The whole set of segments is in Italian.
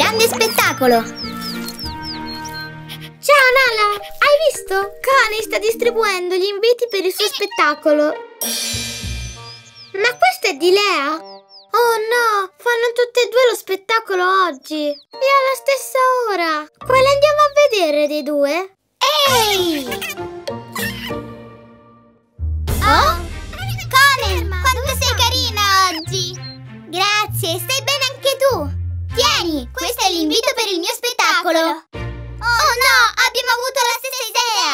spettacolo. Ciao Nala, hai visto? Connie sta distribuendo gli inviti per il suo spettacolo. Ma questo è di Lea? Oh no, fanno tutte e due lo spettacolo oggi. E alla stessa ora. Quale andiamo a vedere dei due? Ehi! Oh? Conan, quanto sei carina oggi! Grazie, l'invito per il mio spettacolo! Oh no, abbiamo avuto la stessa idea!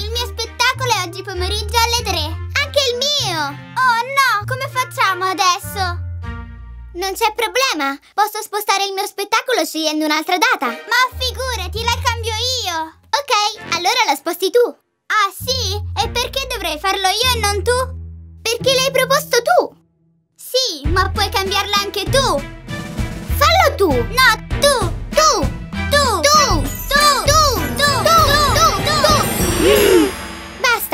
Il mio spettacolo è oggi pomeriggio alle 3! Anche il mio! Oh no, come facciamo adesso? Non c'è problema, posso spostare il mio spettacolo scegliendo un'altra data! Ma figurati, la cambio io! Ok, allora la sposti tu! Ah sì? E perché dovrei farlo io e non tu? Perché l'hai proposto tu! Sì, ma puoi cambiarla anche tu! Fallo tu! No,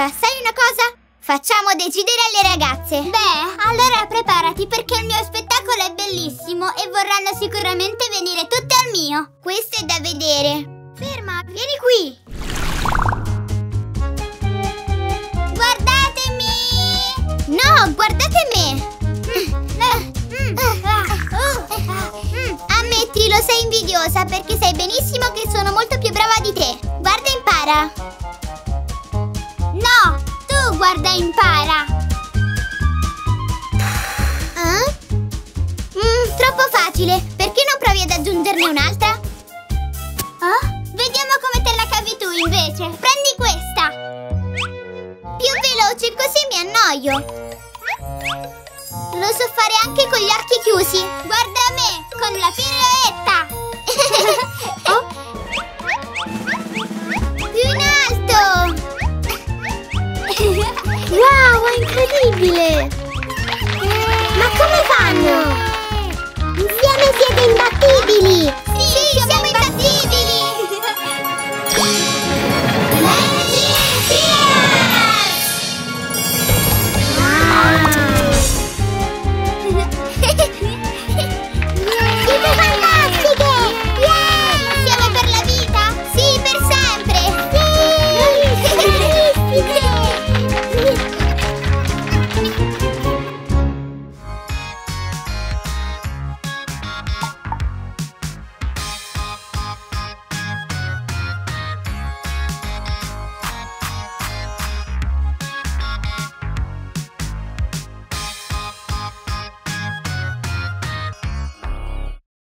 Basta, sai una cosa? Facciamo decidere alle ragazze! Beh, allora preparati perché il mio spettacolo è bellissimo e vorranno sicuramente venire tutte al mio! Questo è da vedere! Ferma, vieni qui! Guardatemi! No, guardate me! Ammettilo, sei invidiosa perché sai benissimo che sono molto più brava di te. Guarda e impara. Impara. Eh? Mm, troppo facile. Perché non provi ad aggiungerne un'altra? Oh? Vediamo come te la cavi tu invece. Prendi questa. Più veloce, così mi annoio. Lo so fare anche con gli occhi chiusi. Guarda me, con la piroetta. Incredibile!